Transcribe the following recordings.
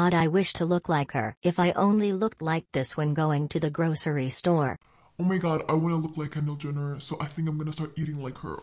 god, I wish to look like her. If I only looked like this when going to the grocery store. Oh my god, I want to look like Kendall Jenner, so I think I'm gonna start eating like her.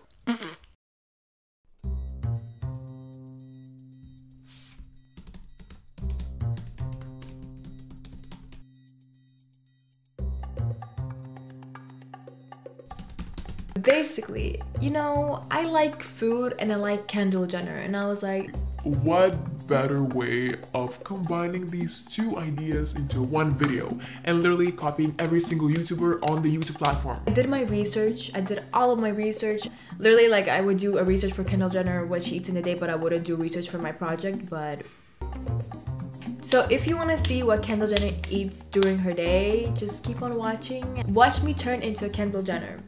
Basically, you know, I like food and I like Kendall Jenner, and I was like, What better way of combining these two ideas into one video and literally copying every single YouTuber on the YouTube platform? I did my research. I did all of my research. Literally, like I would do a research for Kendall Jenner, what she eats in a day, but I wouldn't do research for my project. But so if you want to see what Kendall Jenner eats during her day, just keep on watching. Watch me turn into a Kendall Jenner.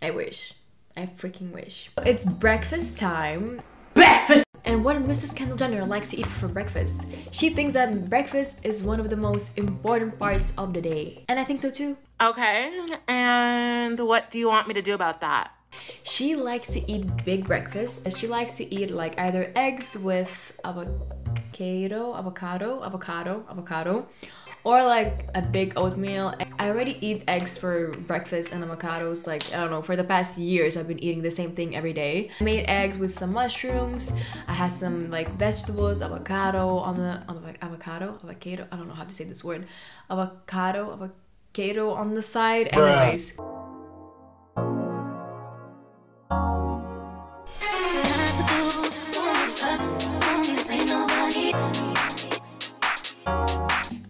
I wish. I freaking wish. It's breakfast time. Breakfast! And what Mrs. Kendall Jenner likes to eat for breakfast. She thinks that breakfast is one of the most important parts of the day. And I think so too. Okay, and what do you want me to do about that? She likes to eat big breakfast. She likes to eat like either eggs with avocado, avocado, avocado, avocado, or like a big oatmeal. I already eat eggs for breakfast and avocados like I don't know for the past years I've been eating the same thing every day. I made eggs with some mushrooms. I had some like vegetables, avocado on the on the avocado, avocado. I don't know how to say this word. Avocado, avocado on the side. Anyways.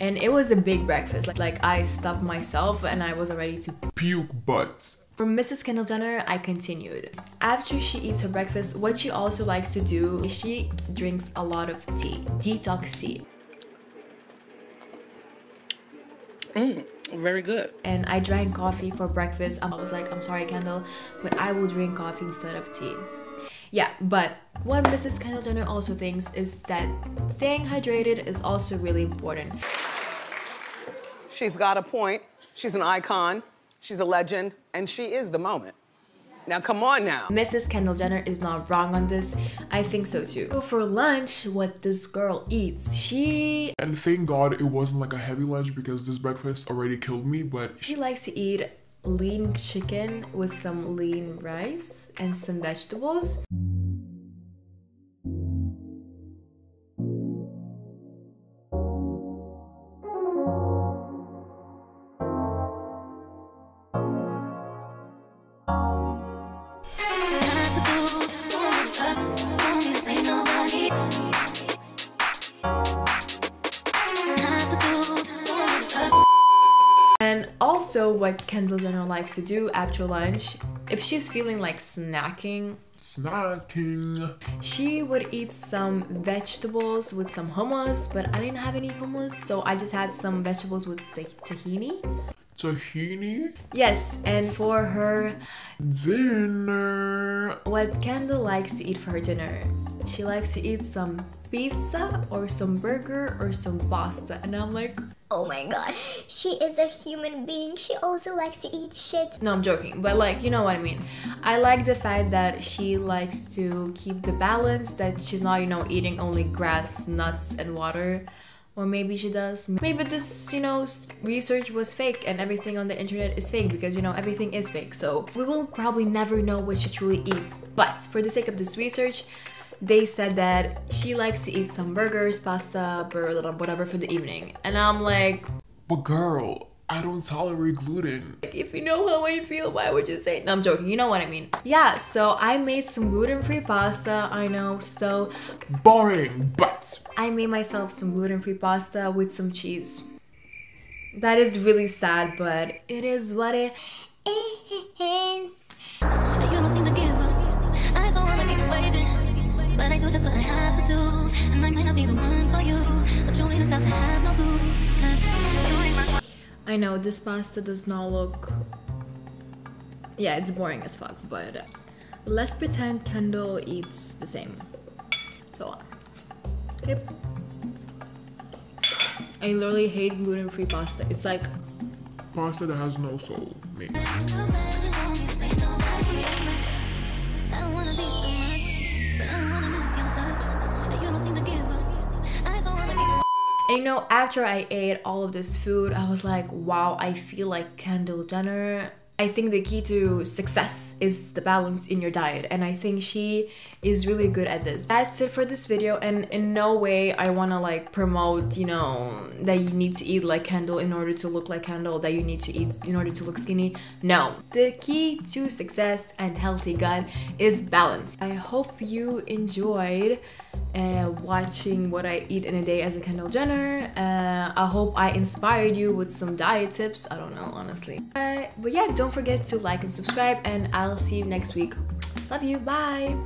And it was a big breakfast. Like I stuffed myself and I was ready to Puke butts. For Mrs. Kendall Jenner, I continued. After she eats her breakfast, what she also likes to do is she drinks a lot of tea, detox tea. Mm, very good. And I drank coffee for breakfast. I was like, I'm sorry, Kendall, but I will drink coffee instead of tea. Yeah, but what Mrs. Kendall Jenner also thinks is that staying hydrated is also really important. She's got a point. She's an icon. She's a legend. And she is the moment. Now, come on now. Mrs. Kendall Jenner is not wrong on this. I think so too. So for lunch, what this girl eats, she And thank God it wasn't like a heavy lunch because this breakfast already killed me, but she likes to eat lean chicken with some lean rice and some vegetables. What Kendall Jenner likes to do after lunch, if she's feeling like snacking, snacking. she would eat some vegetables with some hummus, but I didn't have any hummus, so I just had some vegetables with tahini. Tahini Yes, and for her, dinner. what Kendall likes to eat for her dinner, she likes to eat some pizza or some burger or some pasta, and I'm like, Oh my god, she is a human being. She also likes to eat shit. No, I'm joking, but like, you know what I mean. I like the fact that she likes to keep the balance, that she's not, you know, eating only grass, nuts, and water. Or maybe she does. Maybe this, you know, research was fake and everything on the internet is fake because, you know, everything is fake. So we will probably never know what she truly eats. But for the sake of this research, they said that she likes to eat some burgers, pasta, or whatever for the evening. And I'm like, But girl, I don't tolerate gluten. Like, if you know how I feel, why would you say it? No, I'm joking. You know what I mean. Yeah, so I made some gluten-free pasta. I know. So Boring, but I made myself some gluten-free pasta with some cheese. That is really sad, but it is what it is. I know this pasta does not look. Yeah, it's boring as fuck, but let's pretend Kendall eats the same. So, yep. I literally hate gluten-free pasta. It's like pasta that has no soul. Me. I And you know, after I ate all of this food, I was like, wow, I feel like Kendall Jenner. I think the key to success is the balance in your diet, and I think she is really good at this. That's it for this video, and in no way I wanna like promote, you know, that you need to eat like Kendall in order to look like Kendall, that you need to eat in order to look skinny. No. The key to success and healthy gut is balance. I hope you enjoyed uh, watching what I eat in a day as a Kendall Jenner. Uh, I hope I inspired you with some diet tips. I don't know, honestly. Uh, but yeah, don't forget to like and subscribe, and I'll see you next week. Love you. Bye.